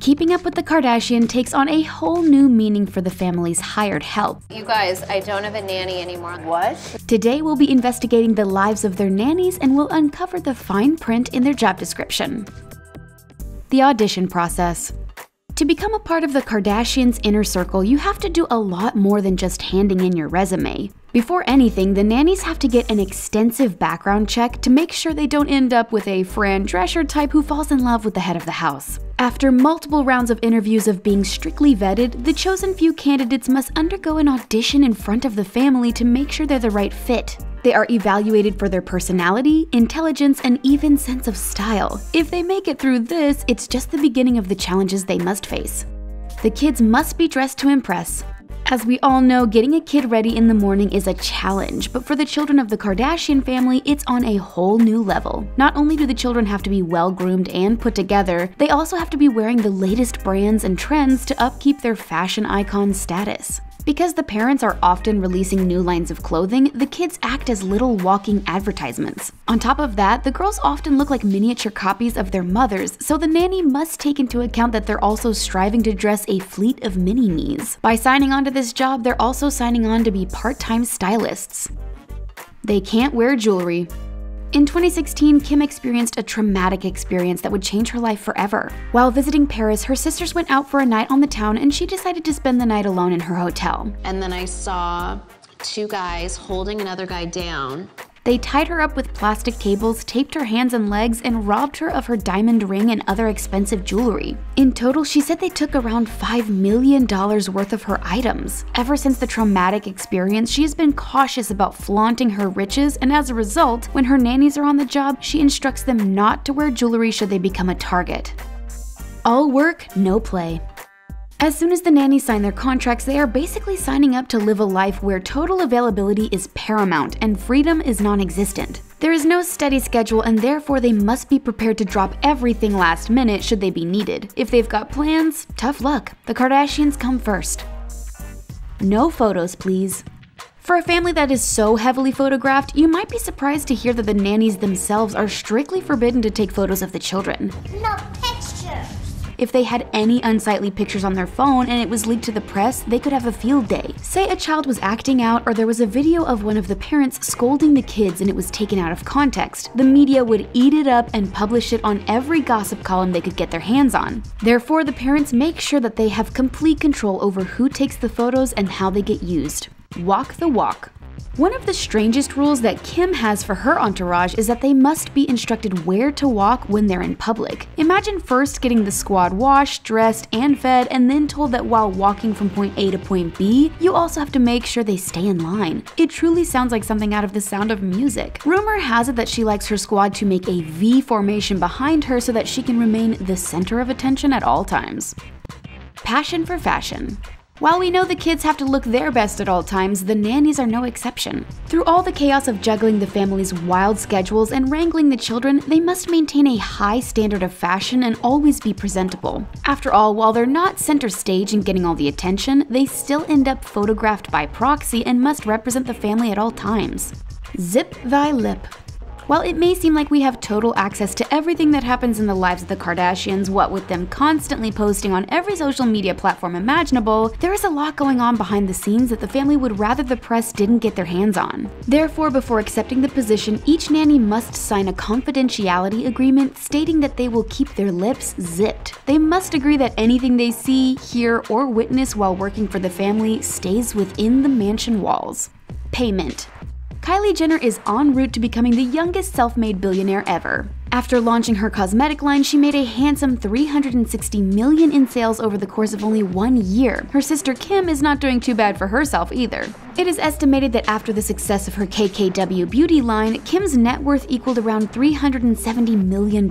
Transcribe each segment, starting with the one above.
Keeping up with the Kardashian takes on a whole new meaning for the family's hired help. You guys, I don't have a nanny anymore. What? Today, we'll be investigating the lives of their nannies and will uncover the fine print in their job description. The audition process. To become a part of the Kardashians' inner circle, you have to do a lot more than just handing in your resume. Before anything, the nannies have to get an extensive background check to make sure they don't end up with a Fran Drescher type who falls in love with the head of the house. After multiple rounds of interviews of being strictly vetted, the chosen few candidates must undergo an audition in front of the family to make sure they're the right fit. They are evaluated for their personality, intelligence, and even sense of style. If they make it through this, it's just the beginning of the challenges they must face. The kids must be dressed to impress. As we all know, getting a kid ready in the morning is a challenge, but for the children of the Kardashian family, it's on a whole new level. Not only do the children have to be well groomed and put together, they also have to be wearing the latest brands and trends to upkeep their fashion icon status. Because the parents are often releasing new lines of clothing, the kids act as little walking advertisements. On top of that, the girls often look like miniature copies of their mothers, so the nanny must take into account that they're also striving to dress a fleet of mini-me's. By signing on to this job, they're also signing on to be part-time stylists. They can't wear jewelry. In 2016, Kim experienced a traumatic experience that would change her life forever. While visiting Paris, her sisters went out for a night on the town and she decided to spend the night alone in her hotel. And then I saw two guys holding another guy down they tied her up with plastic cables, taped her hands and legs, and robbed her of her diamond ring and other expensive jewelry. In total, she said they took around $5 million worth of her items. Ever since the traumatic experience, she has been cautious about flaunting her riches, and as a result, when her nannies are on the job, she instructs them not to wear jewelry should they become a target. All work, no play. As soon as the nannies sign their contracts, they are basically signing up to live a life where total availability is paramount and freedom is non existent. There is no steady schedule, and therefore they must be prepared to drop everything last minute should they be needed. If they've got plans, tough luck. The Kardashians come first. No photos, please. For a family that is so heavily photographed, you might be surprised to hear that the nannies themselves are strictly forbidden to take photos of the children. No! If they had any unsightly pictures on their phone and it was leaked to the press, they could have a field day. Say a child was acting out or there was a video of one of the parents scolding the kids and it was taken out of context. The media would eat it up and publish it on every gossip column they could get their hands on. Therefore, the parents make sure that they have complete control over who takes the photos and how they get used. Walk the walk. One of the strangest rules that Kim has for her entourage is that they must be instructed where to walk when they're in public. Imagine first getting the squad washed, dressed, and fed, and then told that while walking from point A to point B, you also have to make sure they stay in line. It truly sounds like something out of the sound of music. Rumor has it that she likes her squad to make a V formation behind her so that she can remain the center of attention at all times. Passion for fashion. While we know the kids have to look their best at all times, the nannies are no exception. Through all the chaos of juggling the family's wild schedules and wrangling the children, they must maintain a high standard of fashion and always be presentable. After all, while they're not center stage and getting all the attention, they still end up photographed by proxy and must represent the family at all times. Zip thy lip. While it may seem like we have total access to everything that happens in the lives of the Kardashians, what with them constantly posting on every social media platform imaginable, there is a lot going on behind the scenes that the family would rather the press didn't get their hands on. Therefore, before accepting the position, each nanny must sign a confidentiality agreement stating that they will keep their lips zipped. They must agree that anything they see, hear, or witness while working for the family stays within the mansion walls. Payment. Kylie Jenner is en route to becoming the youngest self-made billionaire ever. After launching her cosmetic line, she made a handsome 360 million in sales over the course of only one year. Her sister Kim is not doing too bad for herself either. It is estimated that after the success of her KKW beauty line, Kim's net worth equaled around $370 million.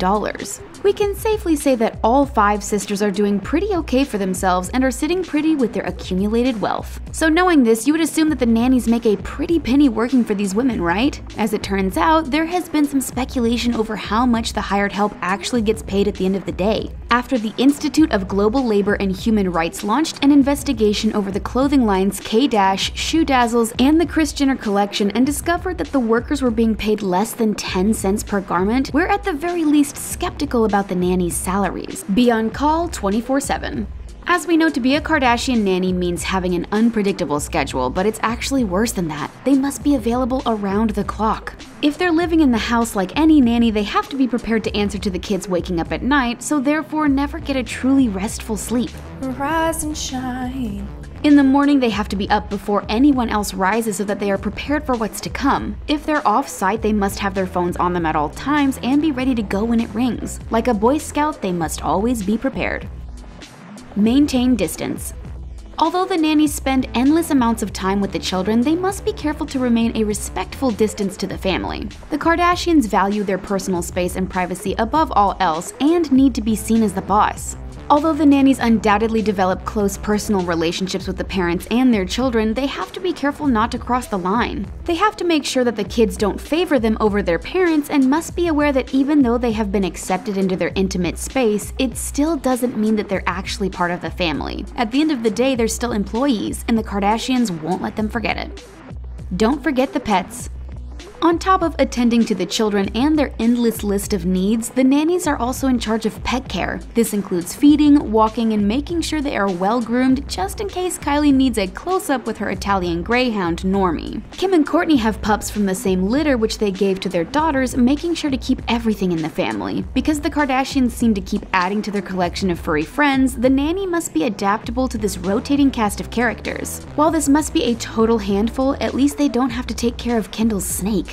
We can safely say that all five sisters are doing pretty okay for themselves and are sitting pretty with their accumulated wealth. So knowing this, you would assume that the nannies make a pretty penny working for these women, right? As it turns out, there has been some speculation over how much the hired help actually gets paid at the end of the day. After the Institute of Global Labor and Human Rights launched an investigation over the clothing lines K-Dash, Shoe Dazzles, and the Kris Jenner collection and discovered that the workers were being paid less than 10 cents per garment, we're at the very least skeptical about the nannies' salaries. Be on call 24 7. As we know, to be a Kardashian nanny means having an unpredictable schedule, but it's actually worse than that. They must be available around the clock. If they're living in the house like any nanny, they have to be prepared to answer to the kids waking up at night, so therefore never get a truly restful sleep. Rise and shine. In the morning, they have to be up before anyone else rises so that they are prepared for what's to come. If they're off site, they must have their phones on them at all times and be ready to go when it rings. Like a Boy Scout, they must always be prepared. Maintain distance. Although the nannies spend endless amounts of time with the children, they must be careful to remain a respectful distance to the family. The Kardashians value their personal space and privacy above all else and need to be seen as the boss. Although the nannies undoubtedly develop close personal relationships with the parents and their children, they have to be careful not to cross the line. They have to make sure that the kids don't favor them over their parents and must be aware that even though they have been accepted into their intimate space, it still doesn't mean that they're actually part of the family. At the end of the day, they're still employees, and the Kardashians won't let them forget it. Don't forget the pets. On top of attending to the children and their endless list of needs, the nannies are also in charge of pet care. This includes feeding, walking, and making sure they are well groomed just in case Kylie needs a close up with her Italian greyhound, Normie. Kim and Kourtney have pups from the same litter which they gave to their daughters, making sure to keep everything in the family. Because the Kardashians seem to keep adding to their collection of furry friends, the nanny must be adaptable to this rotating cast of characters. While this must be a total handful, at least they don't have to take care of Kendall's snake.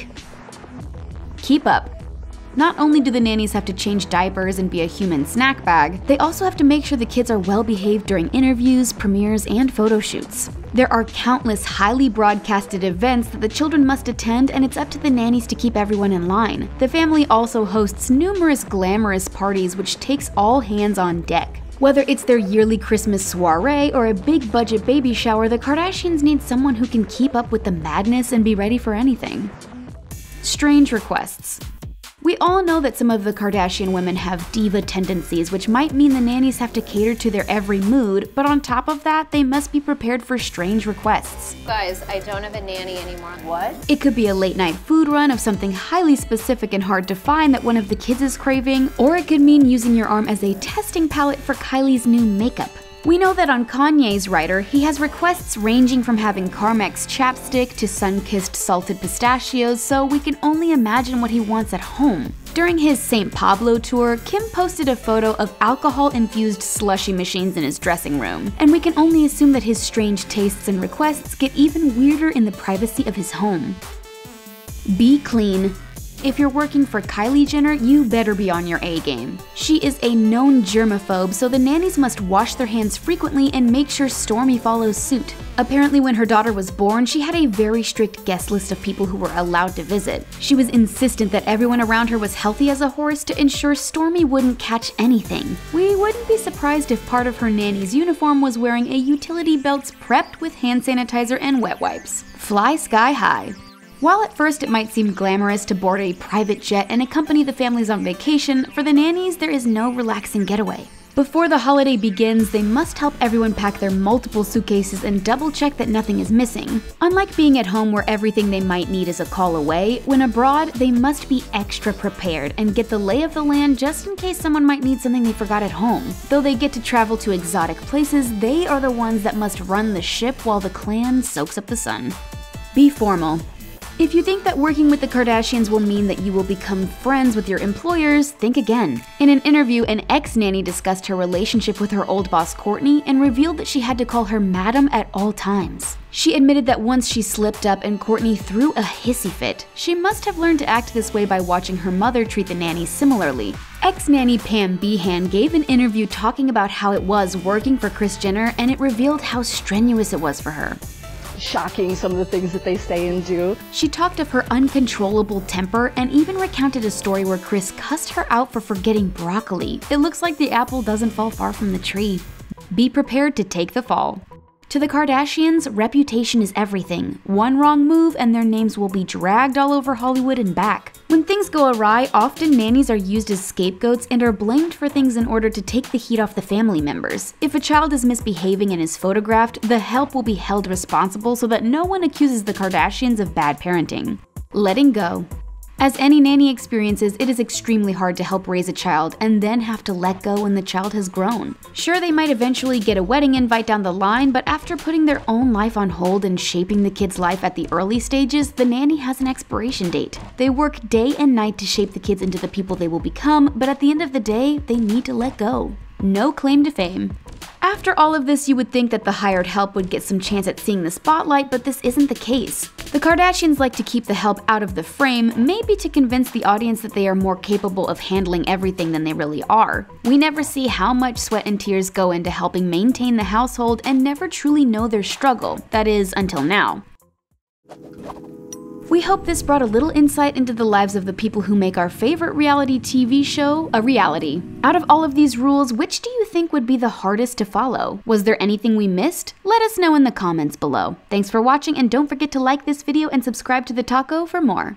Keep up. Not only do the nannies have to change diapers and be a human snack bag, they also have to make sure the kids are well behaved during interviews, premieres, and photo shoots. There are countless highly broadcasted events that the children must attend, and it's up to the nannies to keep everyone in line. The family also hosts numerous glamorous parties, which takes all hands on deck. Whether it's their yearly Christmas soiree or a big budget baby shower, the Kardashians need someone who can keep up with the madness and be ready for anything. Strange requests. We all know that some of the Kardashian women have diva tendencies, which might mean the nannies have to cater to their every mood, but on top of that, they must be prepared for strange requests. Guys, I don't have a nanny anymore. What? It could be a late night food run of something highly specific and hard to find that one of the kids is craving, or it could mean using your arm as a testing palette for Kylie's new makeup. We know that on Kanye's rider, he has requests ranging from having Carmex chapstick to sun-kissed salted pistachios, so we can only imagine what he wants at home. During his St. Pablo tour, Kim posted a photo of alcohol-infused slushy machines in his dressing room, and we can only assume that his strange tastes and requests get even weirder in the privacy of his home. Be clean, if you're working for Kylie Jenner, you better be on your A game. She is a known germaphobe, so the nannies must wash their hands frequently and make sure Stormi follows suit. Apparently, when her daughter was born, she had a very strict guest list of people who were allowed to visit. She was insistent that everyone around her was healthy as a horse to ensure Stormi wouldn't catch anything. We wouldn't be surprised if part of her nanny's uniform was wearing a utility belt prepped with hand sanitizer and wet wipes. Fly sky high. While at first it might seem glamorous to board a private jet and accompany the families on vacation, for the nannies there is no relaxing getaway. Before the holiday begins, they must help everyone pack their multiple suitcases and double check that nothing is missing. Unlike being at home where everything they might need is a call away, when abroad, they must be extra prepared and get the lay of the land just in case someone might need something they forgot at home. Though they get to travel to exotic places, they are the ones that must run the ship while the clan soaks up the sun. Be formal. If you think that working with the Kardashians will mean that you will become friends with your employers, think again. In an interview, an ex nanny discussed her relationship with her old boss Kourtney and revealed that she had to call her madam at all times. She admitted that once she slipped up and Kourtney threw a hissy fit. She must have learned to act this way by watching her mother treat the nanny similarly. Ex nanny Pam Behan gave an interview talking about how it was working for Kris Jenner and it revealed how strenuous it was for her shocking some of the things that they say and do. She talked of her uncontrollable temper and even recounted a story where Kris cussed her out for forgetting broccoli. It looks like the apple doesn't fall far from the tree. Be prepared to take the fall. To the Kardashians, reputation is everything. One wrong move and their names will be dragged all over Hollywood and back. When things go awry, often nannies are used as scapegoats and are blamed for things in order to take the heat off the family members. If a child is misbehaving and is photographed, the help will be held responsible so that no one accuses the Kardashians of bad parenting. Letting go. As any nanny experiences, it is extremely hard to help raise a child and then have to let go when the child has grown. Sure, they might eventually get a wedding invite down the line, but after putting their own life on hold and shaping the kid's life at the early stages, the nanny has an expiration date. They work day and night to shape the kids into the people they will become, but at the end of the day, they need to let go. No claim to fame. After all of this, you would think that the hired help would get some chance at seeing the spotlight, but this isn't the case. The Kardashians like to keep the help out of the frame, maybe to convince the audience that they are more capable of handling everything than they really are. We never see how much sweat and tears go into helping maintain the household and never truly know their struggle, that is, until now. We hope this brought a little insight into the lives of the people who make our favorite reality TV show a reality. Out of all of these rules, which do you think would be the hardest to follow? Was there anything we missed? Let us know in the comments below. Thanks for watching and don't forget to like this video and subscribe to TheTalko for more.